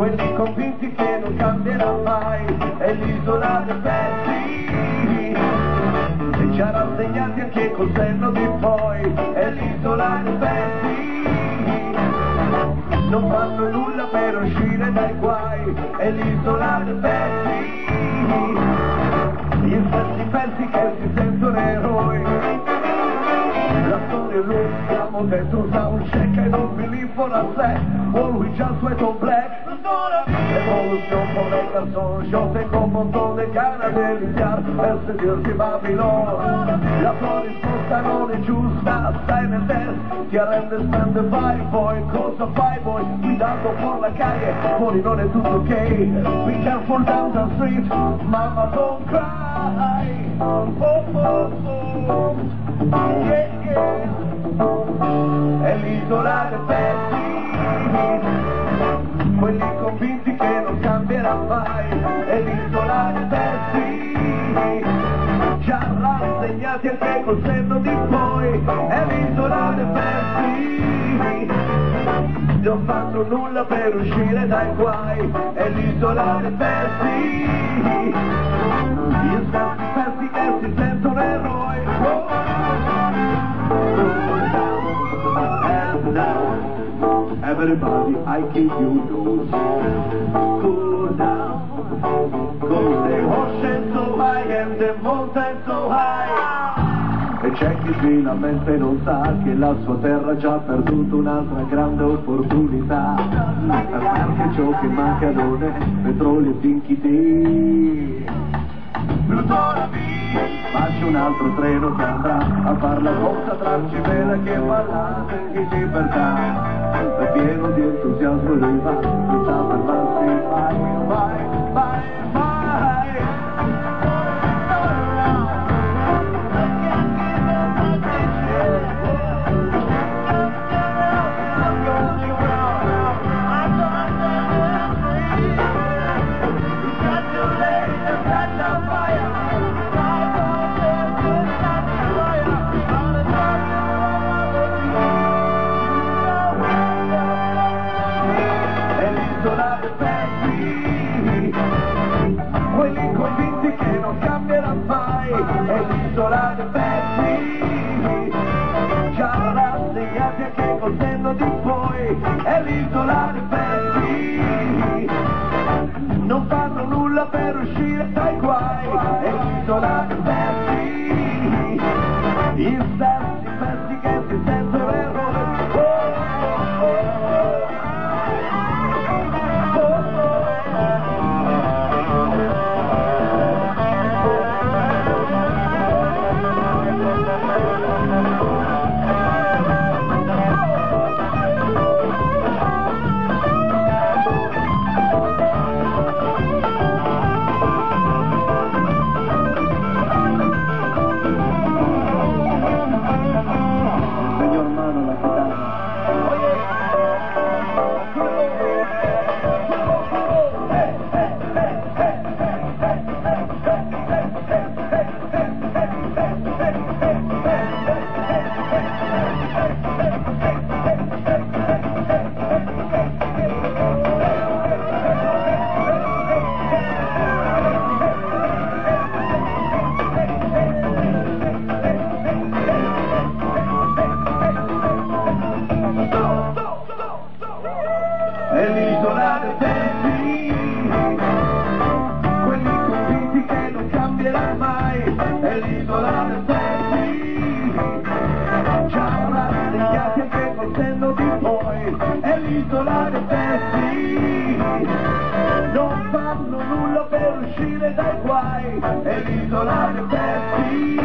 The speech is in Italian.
quelli convinti che non cambierà mai, è l'isola dei pezzi, e ci ha rassegnati anche col senno di poi, è l'isola dei pezzi, non fanno nulla per uscire dai guai, è l'isola dei pezzi, gli stessi pezzi che si sentono eroi, la storia lunga, abbiamo detto sound check, I don't believe for a sec, we just went on black, Utrop och räknat så Tjoffen kom och från en karamelljard Hälsebjörk i boy Cosa five boy? Cuidando por la calle Morino är tutto okej We can fall down the street Mama don't cry. Oh oh oh. Yeah yeah. El litoral är rassegnati anche col senno di poi, è l'isola dei pezzi, non fanno nulla per uscire dai guai, è l'isola dei pezzi, gli stessi pezzi che si sentono eroi. Everybody, I keep you knows, cool down, cause the ocean so high and the mountain so high. C'è chi finalmente non sa che la sua terra ha già perduto un'altra grande opportunità. Perché ciò che manca non è petrolio e. Plutone ma c'è un altro treno che andrà a far la corsa tra Civela che ballate in libertà. È pieno di entusiasmo e lui va, è l'isola dei pezzi, non fanno nulla per uscire dei pezzi, non fanno nulla per uscire dai guai, è l'isola dei pezzi,